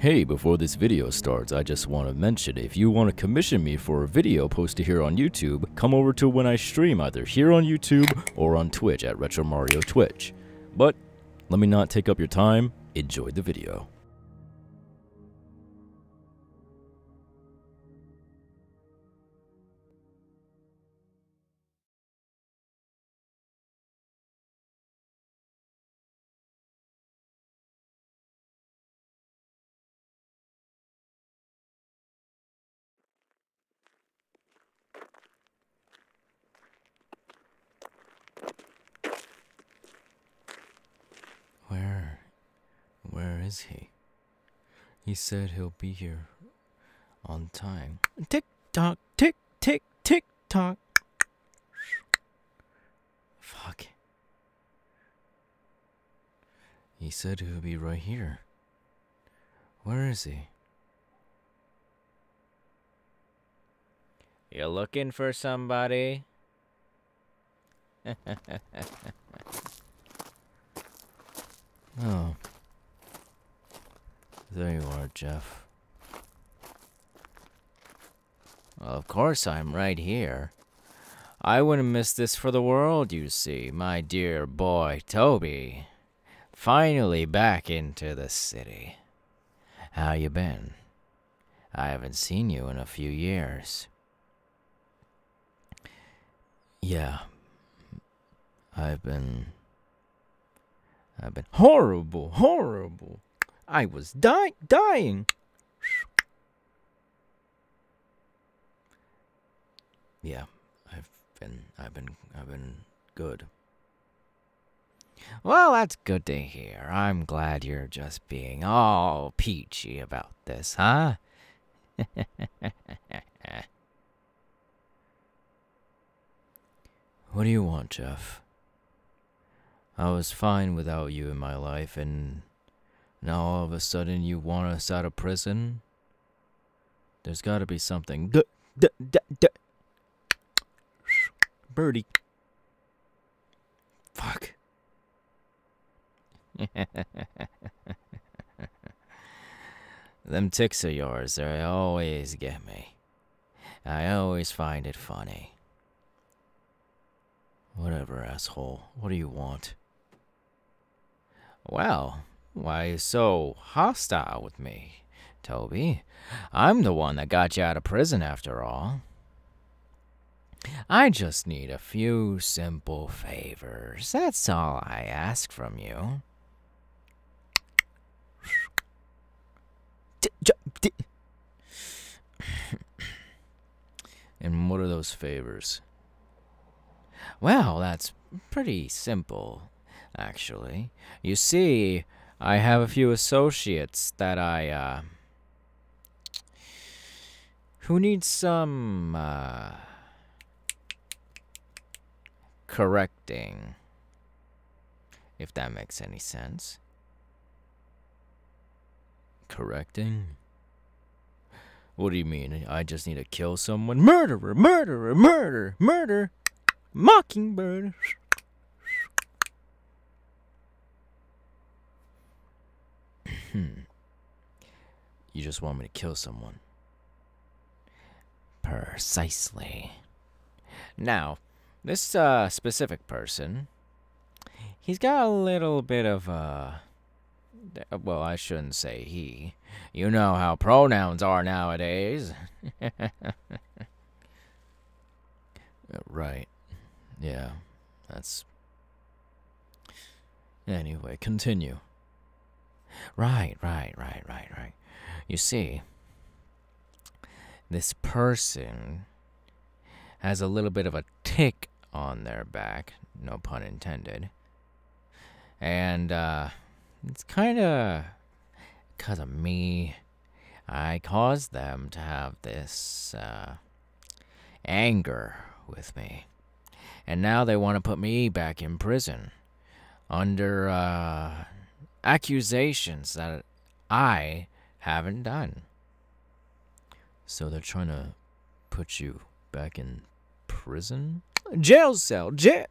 Hey, before this video starts, I just want to mention if you want to commission me for a video posted here on YouTube, come over to when I stream either here on YouTube or on Twitch at Retro Mario Twitch. But let me not take up your time, enjoy the video. Is he? He said he'll be here on time. Tick tock, tick, tick, tick tock. Fuck. He said he'll be right here. Where is he? You looking for somebody? Oh. There you are, Jeff. Well, of course I'm right here. I wouldn't miss this for the world, you see, my dear boy Toby. Finally back into the city. How you been? I haven't seen you in a few years. Yeah. I've been. I've been horrible, horrible. I was dying, dying. Yeah, I've been, I've been, I've been good. Well, that's good to hear. I'm glad you're just being all peachy about this, huh? What do you want, Jeff? I was fine without you in my life, and now all of a sudden you want us out of prison? There's gotta be something. Birdie. Fuck. Them ticks of yours, they always get me. I always find it funny. Whatever, asshole. What do you want? Well, why so hostile with me, Toby? I'm the one that got you out of prison after all. I just need a few simple favors. That's all I ask from you. And what are those favors? Well, that's pretty simple, actually. You see, I have a few associates that I, uh. who need some, uh. correcting. If that makes any sense. Correcting? What do you mean? I just need to kill someone? Murderer! Murderer! Murder! Murder! Mockingbird! Hmm. You just want me to kill someone. Precisely. Now, this uh, specific person, he's got a little bit of a. Well, I shouldn't say he. You know how pronouns are nowadays. Uh, right. Yeah. That's. Anyway, continue. Right, right, right, right, right. You see, this person has a little bit of a tick on their back, no pun intended. And, uh, it's kind of because of me. I caused them to have this, uh, anger with me. And now they want to put me back in prison under, uh, accusations that I haven't done. So they're trying to put you back in prison? Jail cell, jail,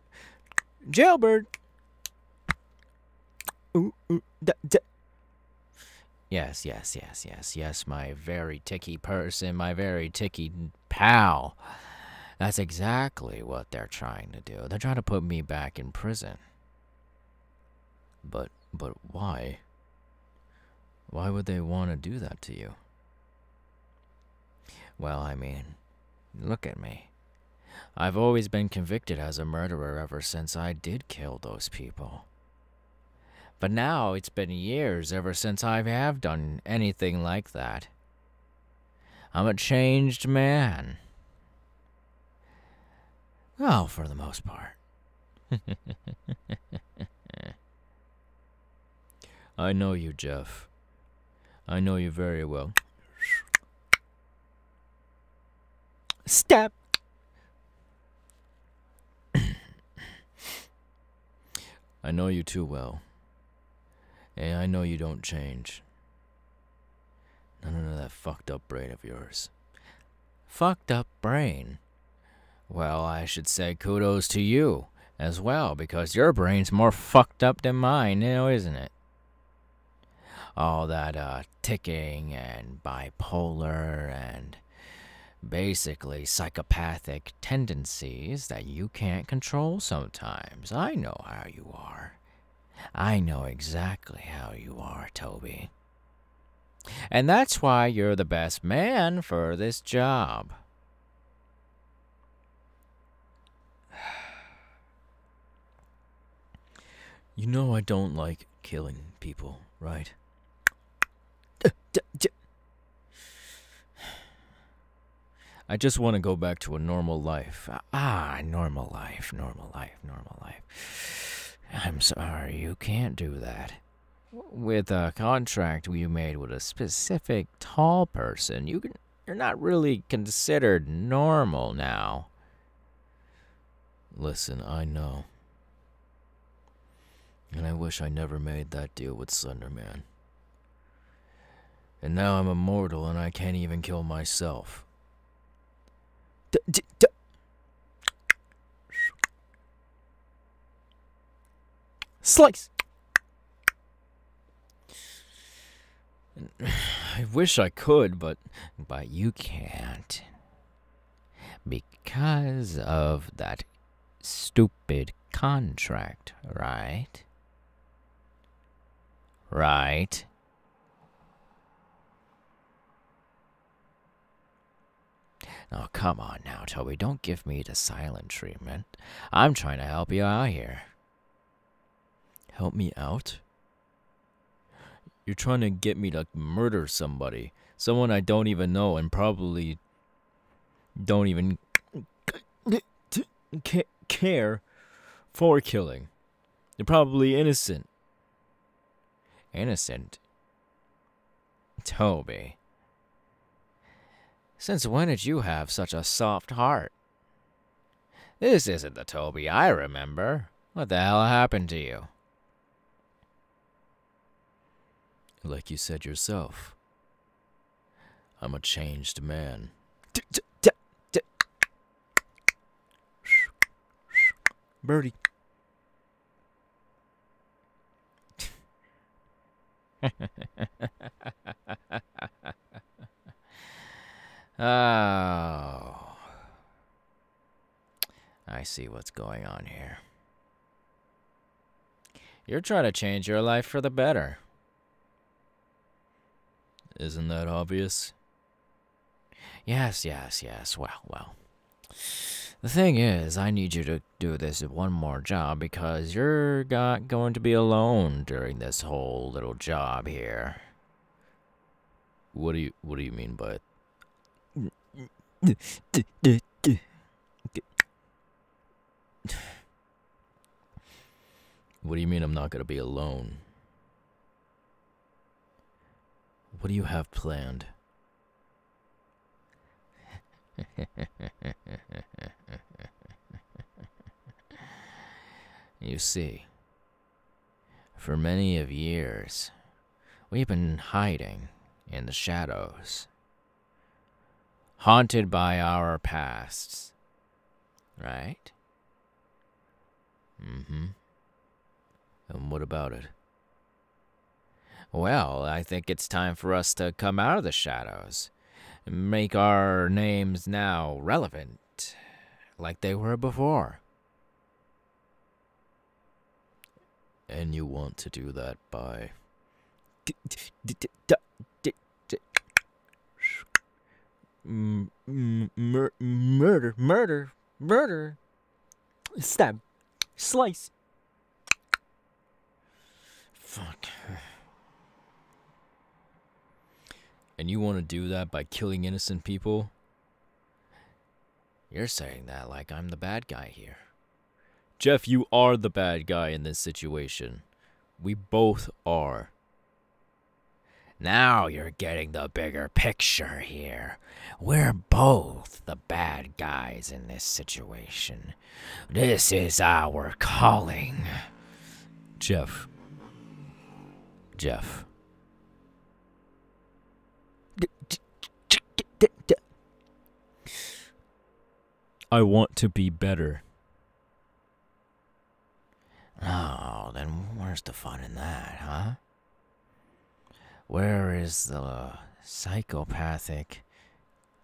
jailbird. Ooh, ooh, da, da. Yes, yes, yes, yes, yes, my very ticky person, my very ticky pal. That's exactly what they're trying to do. They're trying to put me back in prison. But, but why? Why would they want to do that to you? Well, I mean, look at me. I've always been convicted as a murderer ever since I did kill those people. But now it's been years ever since I have done anything like that. I'm a changed man. Well, for the most part. I know you, Jeff. I know you very well. Step. I know you too well. And I know you don't change. None of that fucked up brain of yours. Fucked up brain? Well, I should say kudos to you as well, because your brain's more fucked up than mine now, isn't it? All that uh, ticking and bipolar and basically psychopathic tendencies that you can't control sometimes. I know how you are. I know exactly how you are, Toby. And that's why you're the best man for this job. You know I don't like killing people, right? I just want to go back to a normal life. Ah, normal life, normal life, normal life. I'm sorry, you can't do that. With a contract you made with a specific tall person, you can, you're not really considered normal now. Listen, I know. And I wish I never made that deal with Slenderman. And now I'm immortal and I can't even kill myself. D- d- d- Slice. I wish I could, but but you can't. Because of that stupid contract, right? Right? Oh, come on now, Toby. Don't give me the silent treatment. I'm trying to help you out here. Help me out? You're trying to get me to murder somebody. Someone I don't even know and probably don't even care for killing. You're probably innocent. Innocent? Toby. Since when did you have such a soft heart? This isn't the Toby I remember. What the hell happened to you? Like you said yourself, I'm a changed man. Birdie. Oh. I see what's going on here. You're trying to change your life for the better. Isn't that obvious? Yes, yes, yes. Well, well. The thing is, I need you to do this one more job because you're not going to be alone during this whole little job here. What do you what do you mean by What do you mean I'm not going to be alone? What do you have planned? you see, for many of years, we've been hiding in the shadows, haunted by our pasts, right? Mm-hmm. And what about it? Well, I think it's time for us to come out of the shadows. Make our names now relevant, like they were before. And you want to do that by. M- mur- murder, murder, murder. Stab, slice. Fuck. And you want to do that by killing innocent people? You're saying that like I'm the bad guy here. Jeff, you are the bad guy in this situation. We both are. Now you're getting the bigger picture here. We're both the bad guys in this situation. This is our calling. Jeff. Jeff. I want to be better. Oh, then where's the fun in that, huh? Where is the psychopathic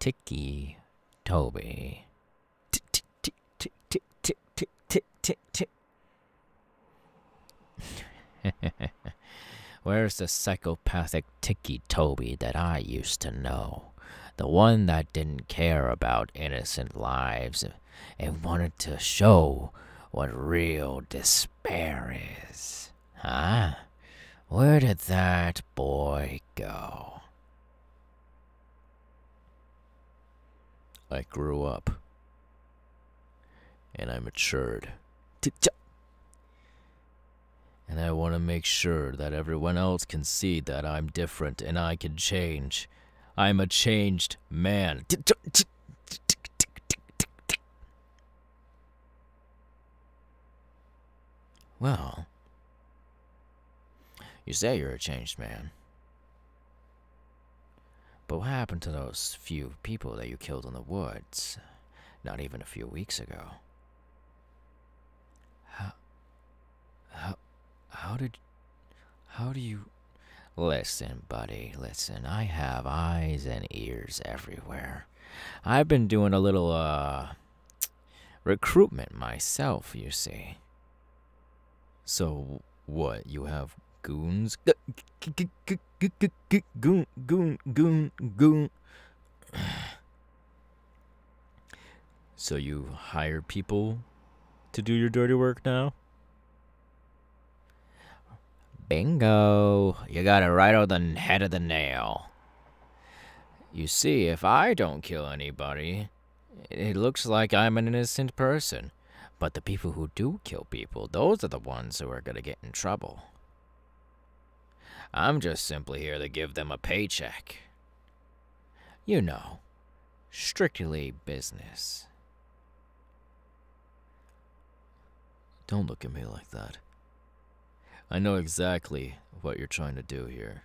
Ticci Toby? Where's the psychopathic Ticci Toby that I used to know? The one that didn't care about innocent lives and wanted to show what real despair is. Huh? Where did that boy go? I grew up. And I matured. And I want to make sure that everyone else can see that I'm different and I can change. I'm a changed man. Well, you say you're a changed man. But what happened to those few people that you killed in the woods not even a few weeks ago? How. How. How did. How do you. Listen, buddy, listen. I have eyes and ears everywhere. I've been doing a little, uh. recruitment myself, you see. So, what? You have goons? Goon, goon, goon, goon. So you hire people to do your dirty work now? Bingo! You got it right on the head of the nail. You see, if I don't kill anybody, it looks like I'm an innocent person. But the people who do kill people, those are the ones who are gonna get in trouble. I'm just simply here to give them a paycheck. You know, strictly business. Don't look at me like that. I know exactly what you're trying to do here.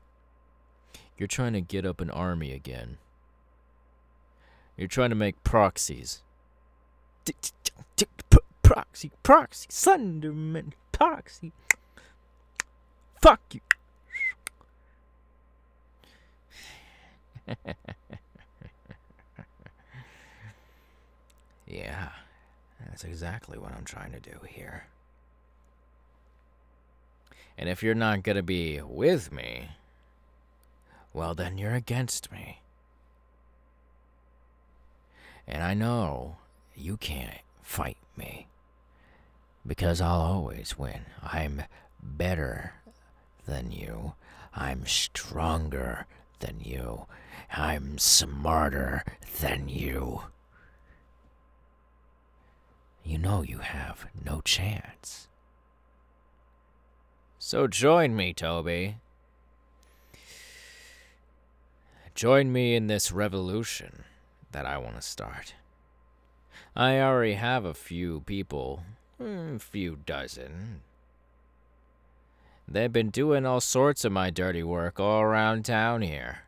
You're trying to get up an army again. You're trying to make proxies. Proxy, proxy, Slenderman, proxy. Fuck you. yeah, that's exactly what I'm trying to do here. And if you're not gonna be with me, well, then you're against me. And I know you can't fight me because I'll always win. I'm better than you. I'm stronger than you. I'm smarter than you. You know you have no chance. So join me, Toby. Join me in this revolution that I want to start. I already have a few people, a hmm, few dozen. They've been doing all sorts of my dirty work all around town here.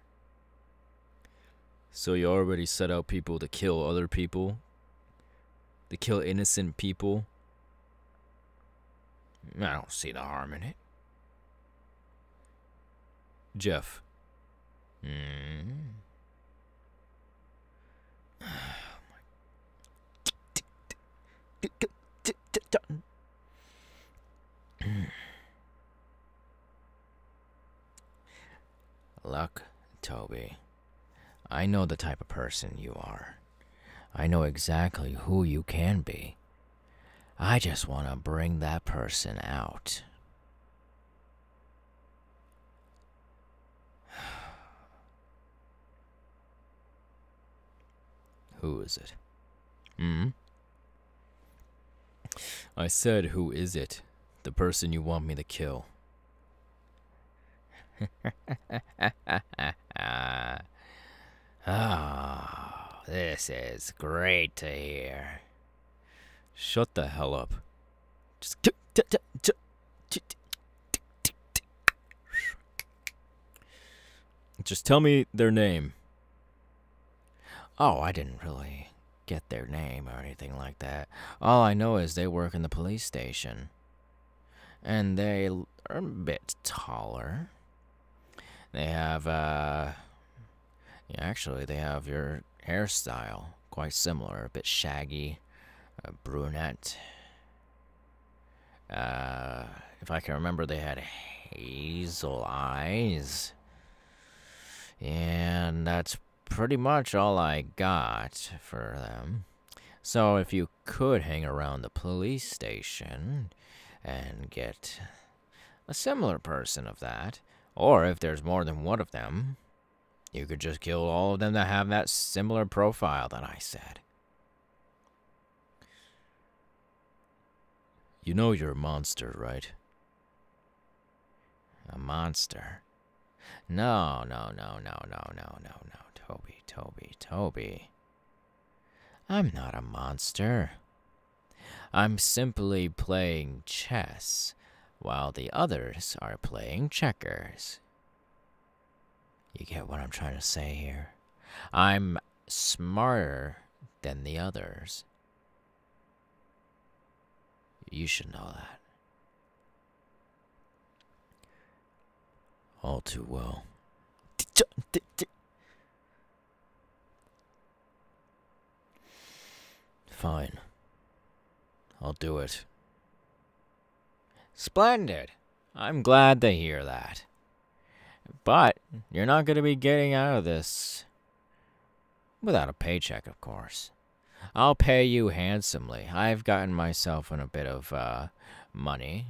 So you already set out people to kill other people? To kill innocent people? I don't see the harm in it. Jeff. Hmm. Look, Toby. I know the type of person you are. I know exactly who you can be. I just want to bring that person out. Who is it? Hmm? I said, who is it? The person you want me to kill. Oh, this is great to hear. Shut the hell up. Just Just tell me their name. Oh, I didn't really get their name or anything like that. All I know is they work in the police station. And they are a bit taller. They have, uh. Yeah, actually, they have your hairstyle. Quite similar. A bit shaggy. A brunette. Uh. If I can remember, they had hazel eyes. And that's pretty much all I got for them. So if you could hang around the police station and get a similar person of that, or if there's more than one of them, you could just kill all of them that have that similar profile that I said. You know you're a monster, right? A monster? No, no, no, no, no, no, no, no. Toby, Toby, Toby. I'm not a monster. I'm simply playing chess while the others are playing checkers. You get what I'm trying to say here? I'm smarter than the others. You should know that. All too well. Fine. I'll do it. Splendid. I'm glad to hear that. But you're not going to be getting out of this without a paycheck, of course. I'll pay you handsomely. I've gotten myself in a bit of uh, money,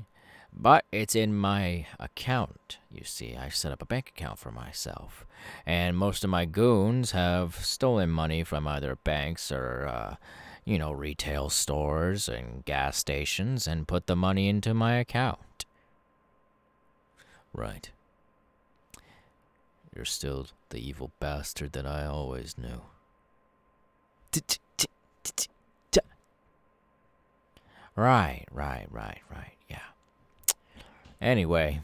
but it's in my account. You see, I set up a bank account for myself, and most of my goons have stolen money from either banks or uh, you know, retail stores and gas stations and put the money into my account. Right. You're still the evil bastard that I always knew. Right, right, right, right, yeah. Anyway,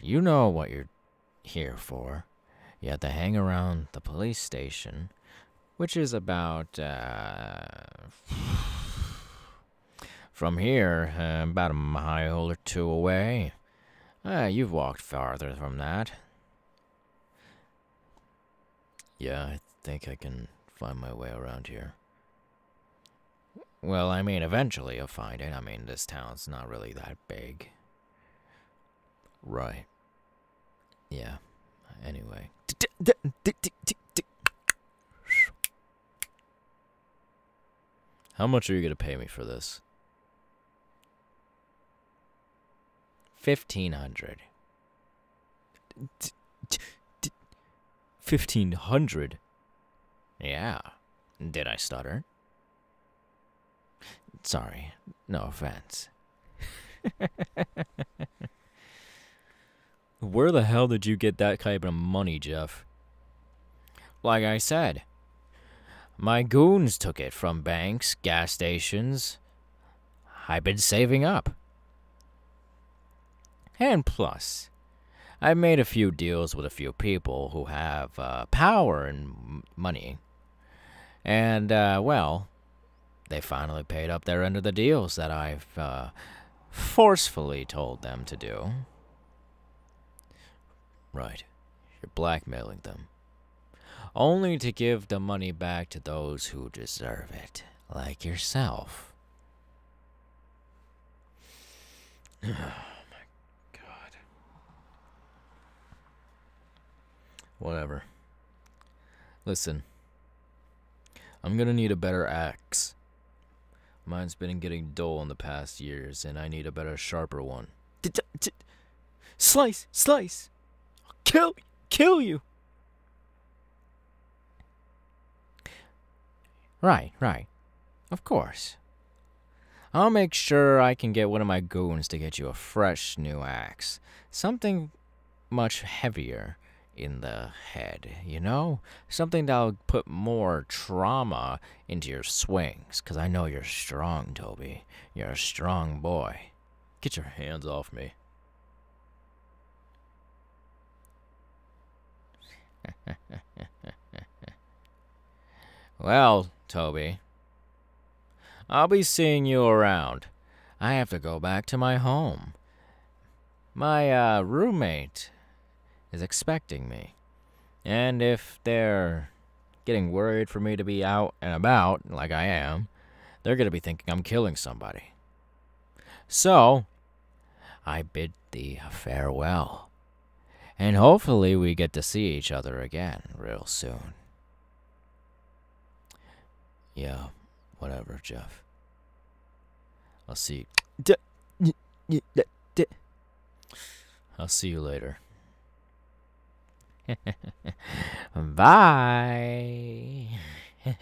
you know what you're here for. You have to hang around the police station which is about uh, from here, uh, about a mile or two away. Uh, you've walked farther from that. Yeah, I think I can find my way around here. Well, I mean, eventually you'll find it. I mean, this town's not really that big. Right. Yeah. Anyway. How much are you going to pay me for this? 1500 1500 Yeah. Did I stutter? Sorry. No offense. Where the hell did you get that kind of money, Jeff? Like I said, my goons took it from banks, gas stations. I've been saving up. And plus, I've made a few deals with a few people who have uh, power and money. And, uh, well, they finally paid up their end of the deals that I've uh, forcefully told them to do. Right. You're blackmailing them. Only to give the money back to those who deserve it, like yourself. Oh my god. Whatever. Listen. I'm gonna need a better axe. Mine's been getting dull in the past years, and I need a better, sharper one. Slice! Slice! I'll kill, kill you! Right, right. Of course. I'll make sure I can get one of my goons to get you a fresh new axe. Something much heavier in the head, you know? Something that'll put more trauma into your swings, 'cause I know you're strong, Toby. You're a strong boy. Get your hands off me. well, Toby, I'll be seeing you around. I have to go back to my home. My uh, roommate is expecting me. And if they're getting worried for me to be out and about, like I am, they're going to be thinking I'm killing somebody. So, I bid thee farewell. And hopefully we get to see each other again real soon. Yeah, whatever, Jeff. I'll see. D- y- y- d- I'll see you later. Bye.